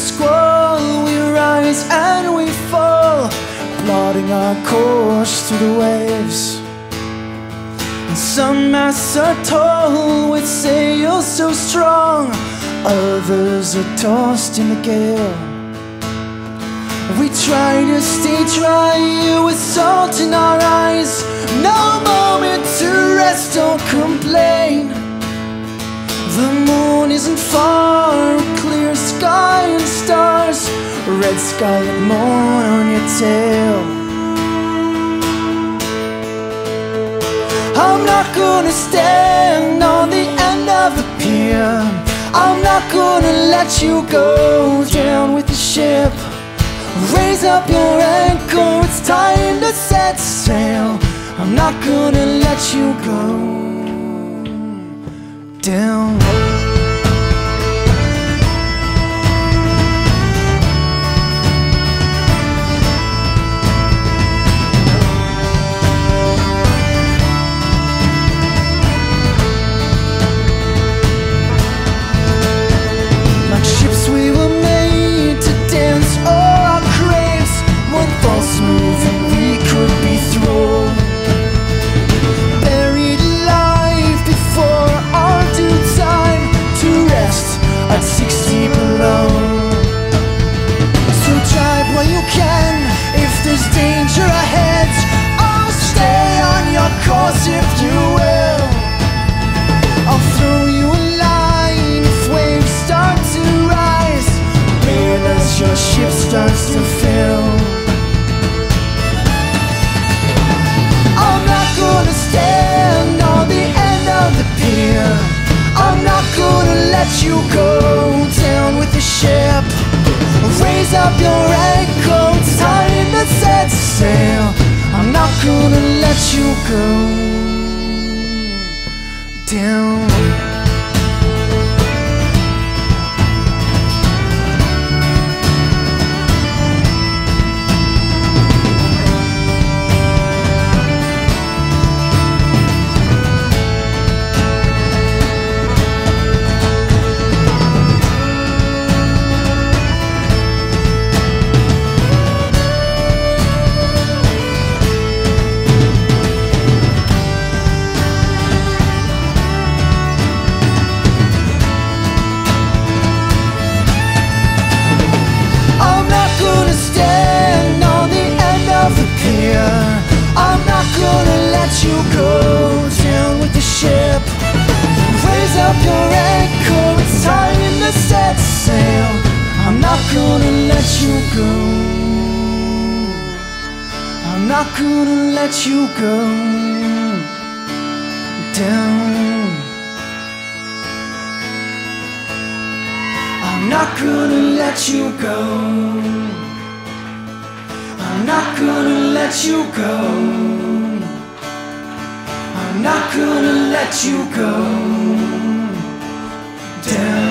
squall, we rise and we fall, plotting our course through the waves. And some masts are tall with sails so strong, others are tossed in the gale. We try to stay dry with salt in our eyes, no moment to rest or complain. The moon isn't far, red sky at morn on your tail. I'm not gonna stand on the end of the pier. I'm not gonna let you go down with the ship. Raise up your anchor, it's time to set sail. I'm not gonna let you go down. Let you go down with the ship. Raise up your it's time to set sail. I'm not gonna let you go down. I'm not gonna let you go down. I'm not gonna let you go. I'm not gonna let you go. I'm not gonna let you go down.